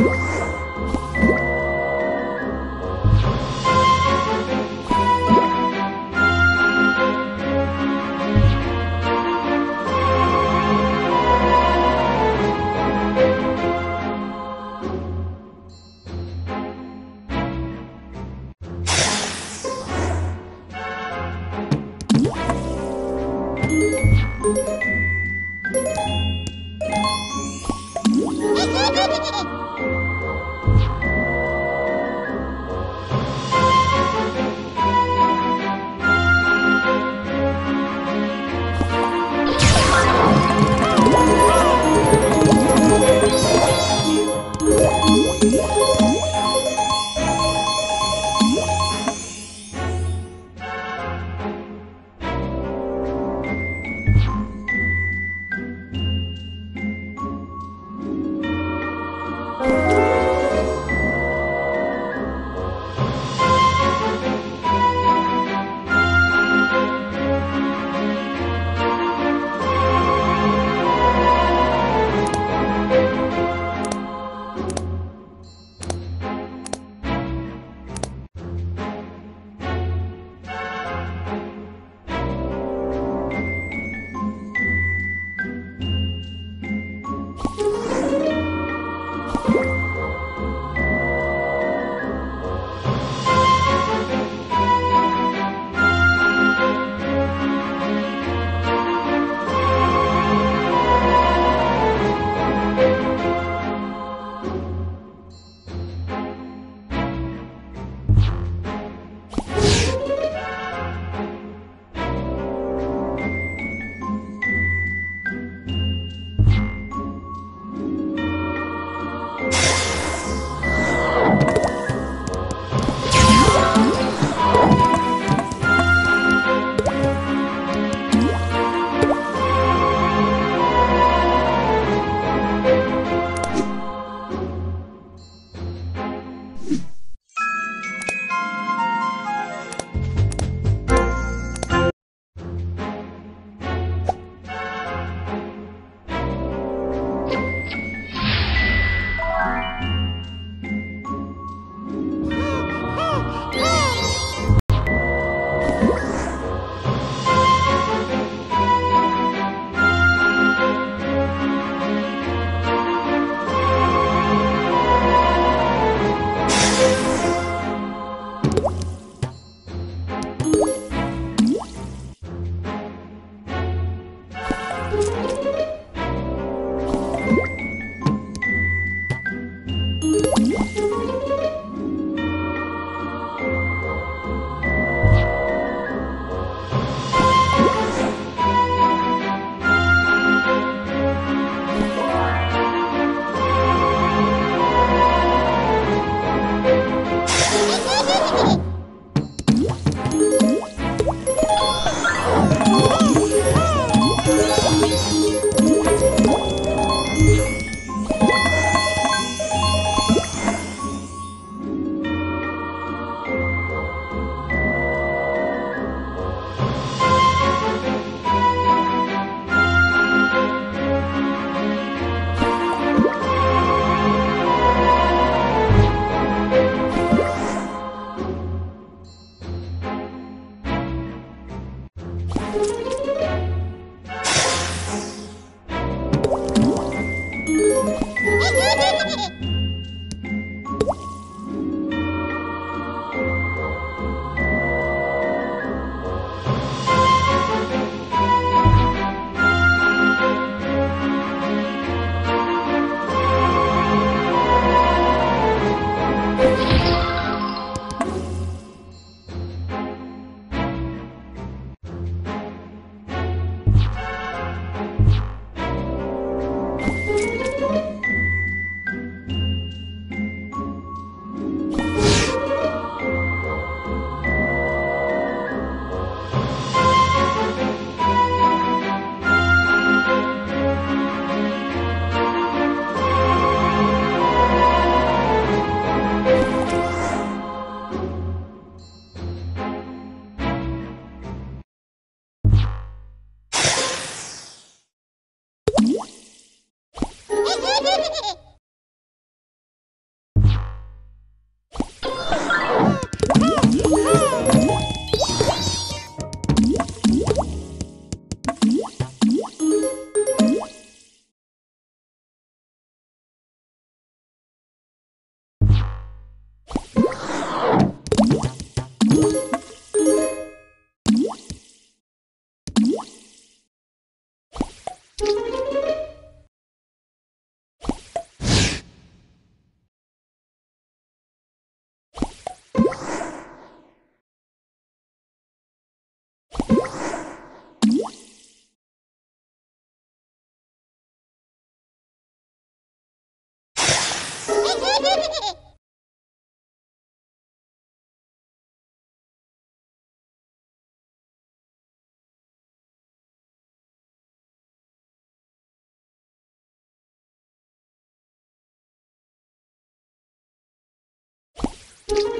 you you